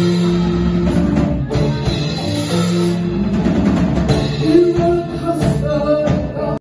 you.